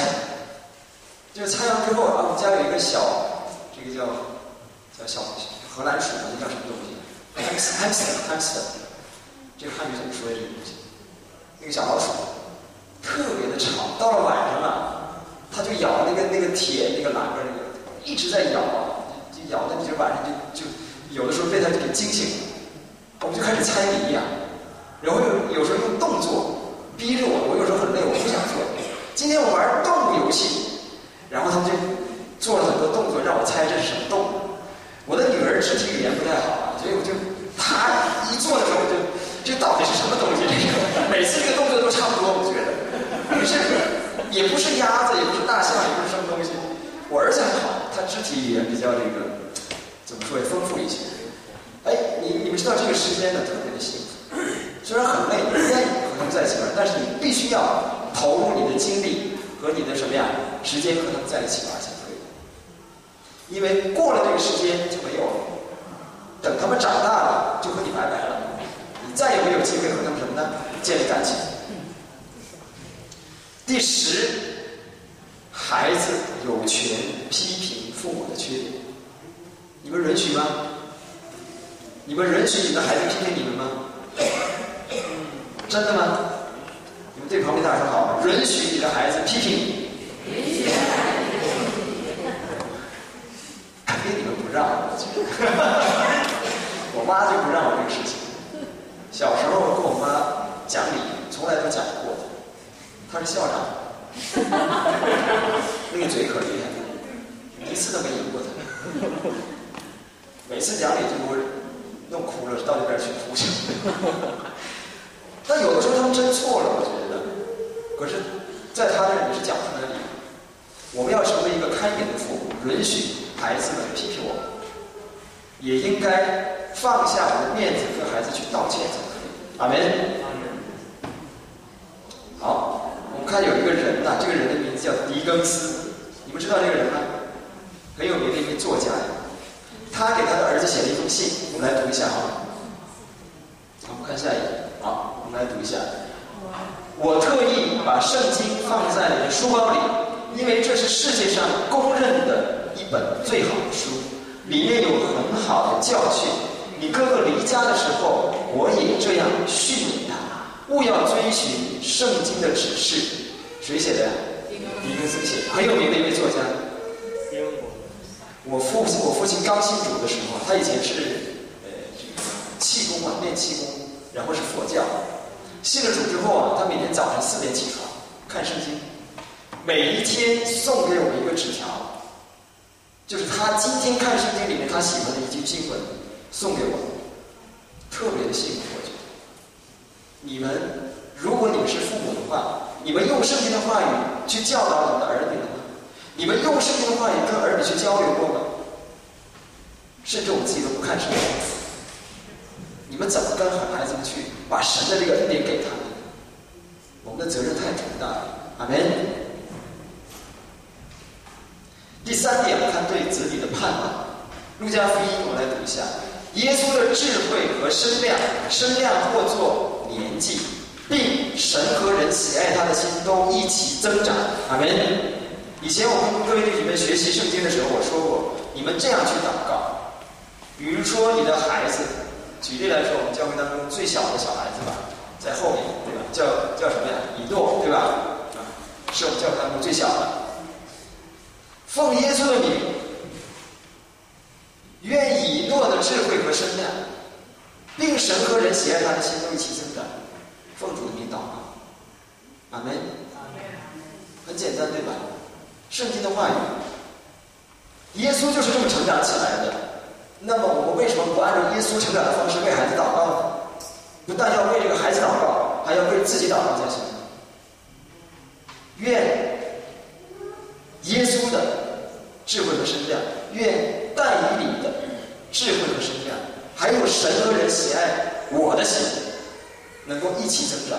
[SPEAKER 1] 就猜完之后啊，我们家有一个小，这个叫叫小荷兰鼠，那叫什么东西？hamster，hamster，这个汉语怎么说呀？这个东西，那个小老鼠特别的吵，到了晚上了，它就咬那个那个铁那个栏杆那个。一直在咬，就咬的你就晚上就就有的时候被它给惊醒了，我们就开始猜谜呀，然后又有时候用动作逼着我，我有时候很累，我不想做。今天我玩动物游戏，然后他们就做了很多动作让我猜这是什么动物。我的女儿肢体语言不太好，所以我就她一做的时候我就这到底是什么东西？这个每次这个动作都差不多，我觉得，于是也不是鸭子，也不是大象，也不是什么东西。我儿子还好。他肢体语言比较这个，怎么说也丰富一些。哎，你你们知道这个时间呢特别的幸福，虽然很累，不愿意和他们在一起玩，但是你必须要投入你的精力和你的什么呀时间和他们在一起玩。因为过了这个时间就没有了，等他们长大了就和你拜拜了，你再也没有机会和他们什么呢建立感情。第十，孩子有权批评。父母的缺点，你们允许吗？你们允许你的孩子批评你们吗？真的吗？你们对旁边大人说好，允许你的孩子批评你。肯定你们不让，我妈就不让我这个事情。小时候跟我妈讲理，从来都讲不过她。她是校长，那个嘴可厉害。一次都没赢过她，每次讲理就给我弄哭了，到那边去哭去。但有的时候他们真错了，我觉得。可是，在他这里是讲不出来的理。我们要成为一个开明的父母，允许孩子们批评我，也应该放下我的面子，跟孩子去道歉才可以。阿门。好，我们看有一个人呐，这个人的名字叫狄更斯，你们知道这个人吗？很有名的一位作家，他给他的儿子写了一封信，我们来读一下啊。我们看下一页。好，我们来读一下。我特意把圣经放在你的书包里，因为这是世界上公认的一本最好的书，里面有很好的教训。你哥哥离家的时候，我也这样训勉他，勿要遵循圣经的指示。谁写的呀？狄更斯写，很有名的一位作家。我父亲我父亲刚信主的时候，他以前是呃气功啊，练气功，然后是佛教。信了主之后啊，他每天早上四点起床看圣经，每一天送给我们一个纸条，就是他今天看圣经里面他喜欢的一句经文送给我，特别的幸福。我觉得，你们如果你们是父母的话，你们用圣经的话语去教导你们的儿女的话。你们用圣经的话语跟儿女去交流过吗？甚至我自己都不看圣经。你们怎么跟孩子们去把神的这个恩典给他们？我们的责任太重大了。阿门。第三点，看对子女的盼望。路加福音，我来读一下：耶稣的智慧和身量，身量或作年纪，并神和人喜爱他的心都一起增长。阿门。以前我跟各位弟兄们学习圣经的时候，我说过，你们这样去祷告。比如说，你的孩子，举例来说，我们教会当中最小的小孩子吧，在后面，对吧？叫叫什么呀？以诺，对吧？啊，是我们教会当中最小的。奉耶稣的名，愿以诺的智慧和身量，并神和人喜爱他的心都一起增长。奉主的名祷告，阿门。很简单，对吧？圣经的话语，耶稣就是这么成长起来的。那么我们为什么不按照耶稣成长的方式为孩子祷告呢？不但要为这个孩子祷告，还要为自己祷告才行。愿。耶稣的智慧和身量，愿但以你的智慧和身量，还有神和人喜爱我的心，能够一起增长。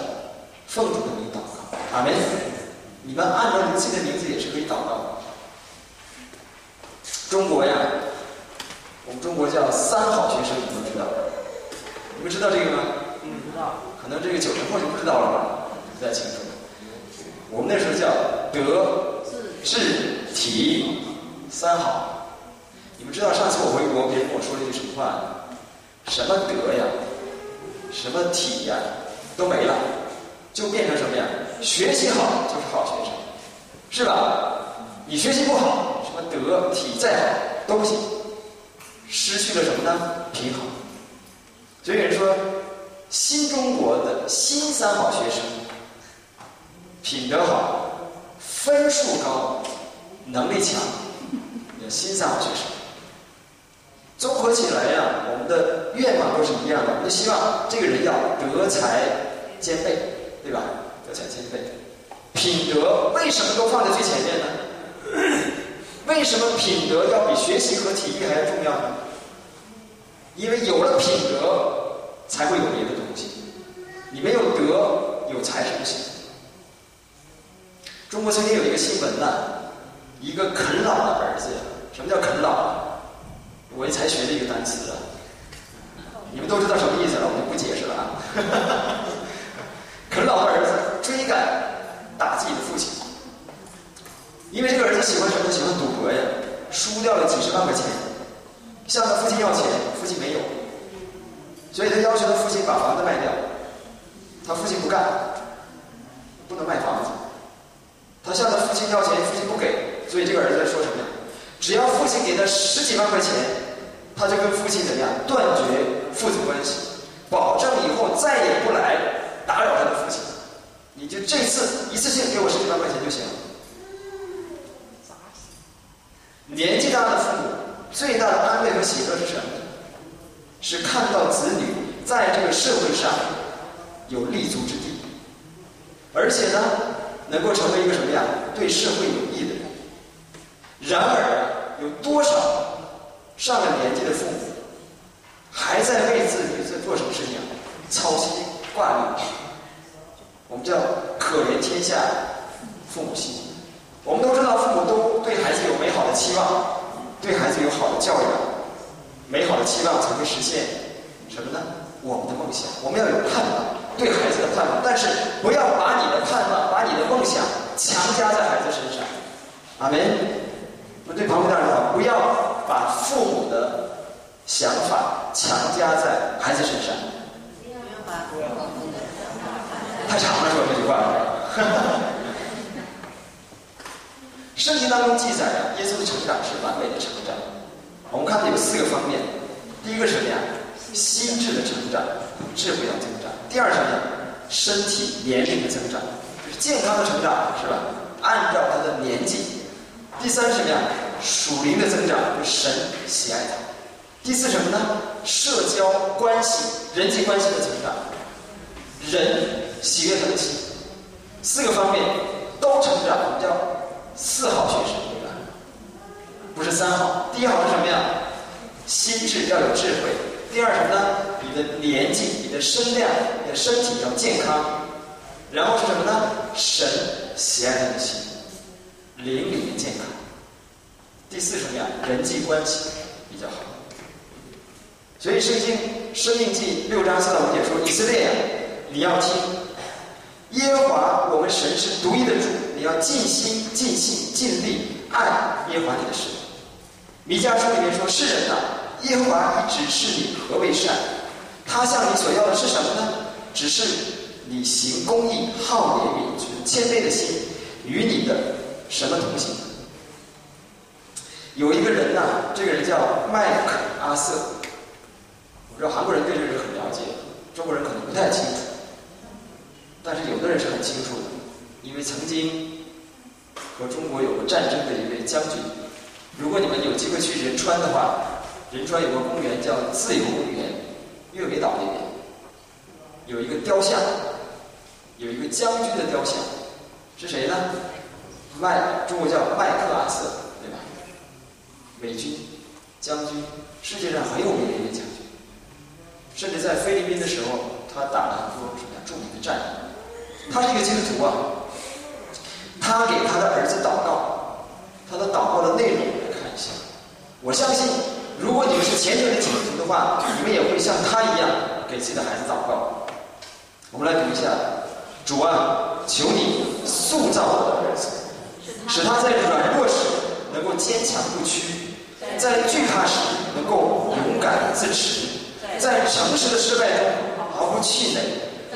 [SPEAKER 1] 奉主的名祷告，阿门。你们按照你自己的名字也是可以祷告的。中国呀，我们中国叫三好学生，你们知道？你们知道这个吗？
[SPEAKER 3] 嗯，知道。
[SPEAKER 1] 可能这个九零后就不知道了吧？不太清楚。我们那时候叫德。智体三好，你们知道上次我回国，别人跟我说了一句什么话？什么德呀，什么体呀，都没了，就变成什么呀？学习好就是好学生，是吧？你学习不好，什么德体再好都不行，失去了什么呢？平衡。所以人说，新中国的新三好学生，品德好。分数高，能力强，心脏好学生。综合起来呀，我们的愿望都是一样的，我们希望这个人要德才兼备，对吧？德才兼备，品德为什么都放在最前面呢？为什么品德要比学习和体育还要重要呢？因为有了品德，才会有别的东西。你没有德，有才是不行。中国曾经有一个新闻呢，一个啃老的儿子。什么叫啃老？我才学的一个单词啊，你们都知道什么意思了，我就不解释了啊。啃老的儿子追赶打自己的父亲，因为这个儿子喜欢什么？喜欢赌博呀，输掉了几十万块钱，向他父亲要钱，父亲没有，所以他要求他父亲把房子卖掉，他父亲不干，不能卖房子。他向他父亲要钱，父亲不给，所以这个儿子在说什么呀？只要父亲给他十几万块钱，他就跟父亲怎么样断绝父子关系，保证以后再也不来打扰他的父亲。你就这次一次性给我十几万块钱就行了。年纪大的父母最大的安慰和喜乐是什么？是看到子女在这个社会上有立足之地，而且呢。能够成为一个什么呀？对社会有。然而，有多少上了年纪的父母还在为自己在做什么事情操心挂虑？我们叫可怜天下父母心。我们都知道，父母都对孩子有美好的期望，对孩子有好的教养，美好的期望才会实现什么呢？我们的梦想，我们要有盼望。对孩子的盼望，但是不要把你的盼望、把你的梦想强加在孩子身上。阿门。我对旁边的人说，不要把父母的想法强加在孩子身上。太长了，说这句话。圣经当中记载啊，耶稣的成长是完美的成长。我们看到有四个方面，第一个什么呀？心智的成长，智慧要增长。第二什么？身体年龄的增长，就是健康的成长，是吧？按照他的年纪。第三是什么呀？属灵的增长，神喜爱他。第四什么呢？社交关系、人际关系的增长，人喜悦他的心。四个方面都成长，我们叫四好学生，对吧？不是三好。第一好是什么呀？心智要有智慧。第二什么呢？你的年纪、你的身量、你的身体要健康。然后是什么呢？神喜爱他的心，灵里的健康。第四什么呀？人际关系比较好。所以圣经《生命记》六章四到五节说：“以色列呀，你要听，耶和华我们神是独一的主，你要尽心、尽性、尽力爱耶和华你的神。”弥迦书里面说：“世人呐，耶和华已指示你何为善，他向你所要的是什么呢？只是你行公义、好怜悯、谦卑的心，与你的什么同行？”有一个人呐，这个人叫麦克阿瑟。我知道韩国人对这个人很了解，中国人可能不太清楚，但是有的人是很清楚的，因为曾经和中国有过战争的一位将军。如果你们有机会去仁川的话，仁川有个公园叫自由公园，岳尾岛那边有一个雕像，有一个将军的雕像，是谁呢？麦，中国叫麦克阿瑟，对吧？美军将军，世界上很有名的一位将军。甚至在菲律宾的时候，他打了很多什么著名的战役。他是一个基督徒啊，他给他的儿子祷告，他的祷告的内容来看一下。我相信，如果你们是虔诚的基督徒的话，你们也会像他一样给自己的孩子祷告。我们来读一下：主啊，求你塑造我的儿子，使他在软弱时能够坚强不屈，在惧怕时能够勇敢自持。在诚实的失败中毫不气馁，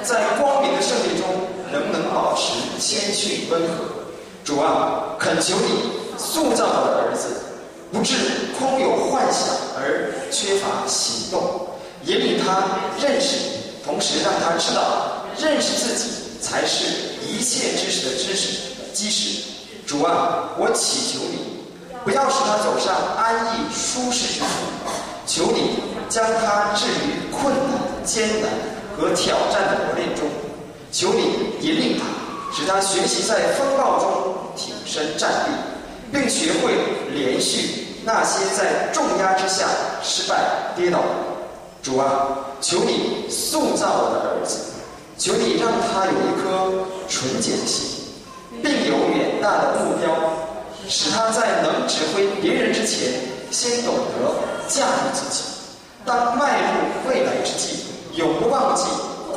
[SPEAKER 1] 在光明的胜利中仍能保持谦逊温和。主啊，恳求你塑造我的儿子，不致空有幻想而缺乏行动，引领他认识你，同时让他知道认识自己才是一切知识的知识基石。主啊，我祈求你，不要使他走上安逸舒适之路，求你。将他置于困难、艰难和挑战的磨练中，求你引领他，使他学习在风暴中挺身站立，并学会连续那些在重压之下失败跌倒。主啊，求你塑造我的儿子，求你让他有一颗纯洁的心，并有远大的目标，使他在能指挥别人之前，先懂得驾驭自己。当迈入未来之际，永不忘记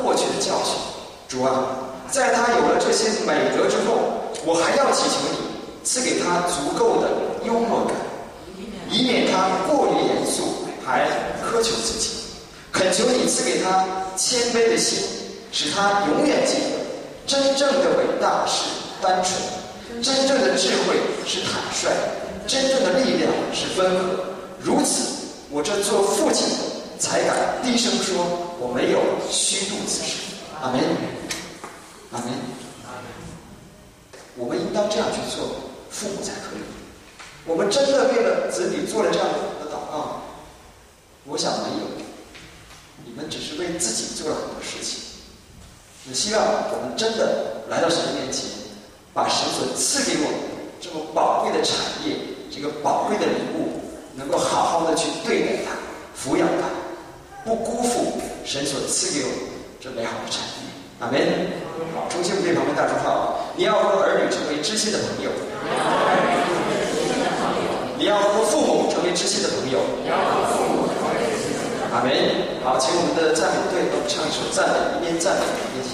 [SPEAKER 1] 过去的教训。主啊，在他有了这些美德之后，我还要祈求你赐给他足够的幽默感，以免他过于严肃，还苛求自己。恳求你赐给他谦卑的心，使他永远记得，真正的伟大是单纯，真正的智慧是坦率，真正的力量是温和。如此。我这做父亲的才敢低声说，我没有虚度此生。阿门，阿门。我们应当这样去做，父母才可以。我们真的为了子女做了这样的祷告？我想没有。你们只是为自己做了很多事情。我希望我们真的来到神的面前，把神所赐给我们这么宝贵的产业，这个宝贵的礼物。能够好好的去对待它，抚养它，不辜负神所赐给我们这美好的产业。阿门。好，重新对旁边大说话：你要和儿女成为知心的朋友。你要和父母成为知心的朋友。阿门。好，请我们的赞美队给我们唱一首赞美，一边赞美一边